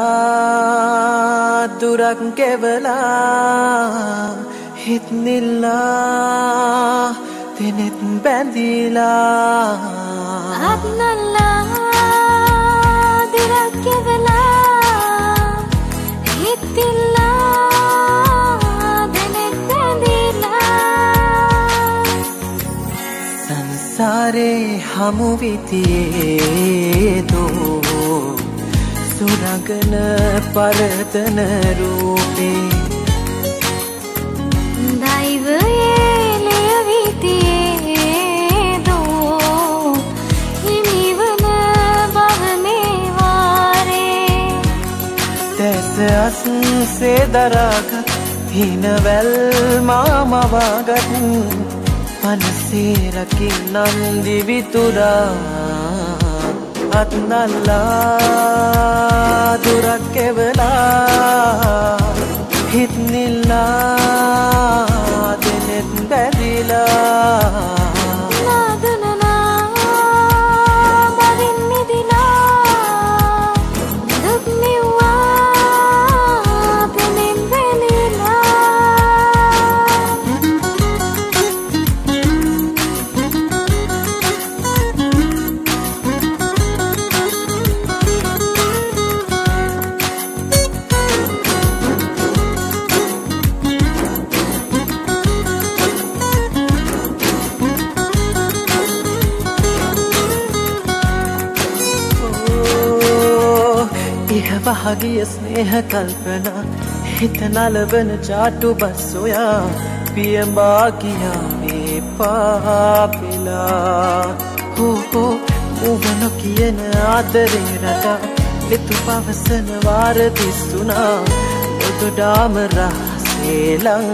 අත්නල්ලා දුරක් කෙවලා හිත්නිල්ලා දෙනෙත් බැඳීලා අත්නල්ලා දුරක් කෙවලා හිත්තිල්ලා දෙනෙත් බැඳීලා සංසාරේ හමුවිතියේ දෝ සුරගන පරතන රූපේ. දෛවයේ ලියවිතියේ දෝ. හිමිවන බවනේ වාරේ තැස අස්සේ දරාගත් හිනවැල් මාමවාගත්. පනසේරකින් නන්දිවිතුරා අත්නල්ලා දුරක් කෙවලා. ඉහවහගිය ස්නේහ කල්පනා හිත නලවන චාටු බස්සොයා පියඹා කියාවේ පාපෙලා. හෝහෝ උවන කියන ආදරේ රටා එතු පවසන වාර තිස්සුනා ඔතොඩාම රහසේ ලං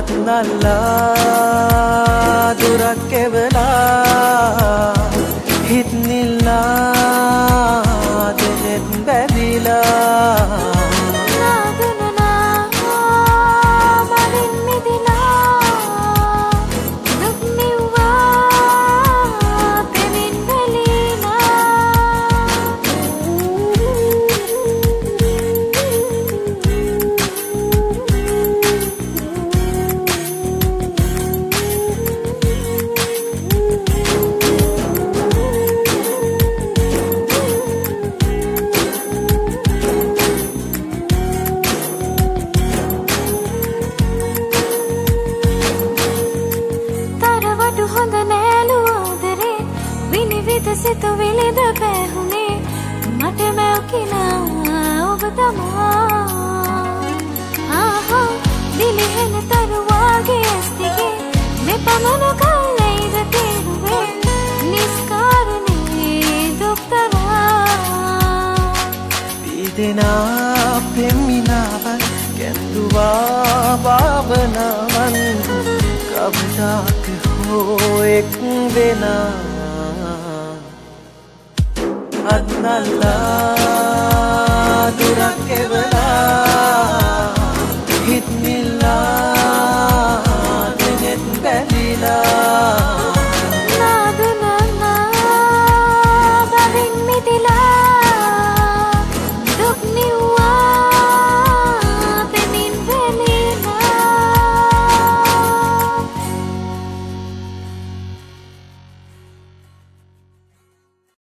වෙලා අත්නල්ලා දුරක් කෙවලා හිත්නිල්ලා දෙනෙත් බැදිලා සිත විලිද පැහුණේ මට මැව් කිනා ඔබ තමා. ආහා දිලිහෙන තරුවාගේ ඇස්තිගේ මෙ පමණ කල්ලයිද තේරුවේ? නිස්කාරණේ දුක්තරා. පිදෙනා පෙම්මිනාවන් කැඳුවා භාවනාවන් කවදාක හෝ එක් වෙනා. අත්නල්ලා දුරක් එවලා හිත්නිල්ලා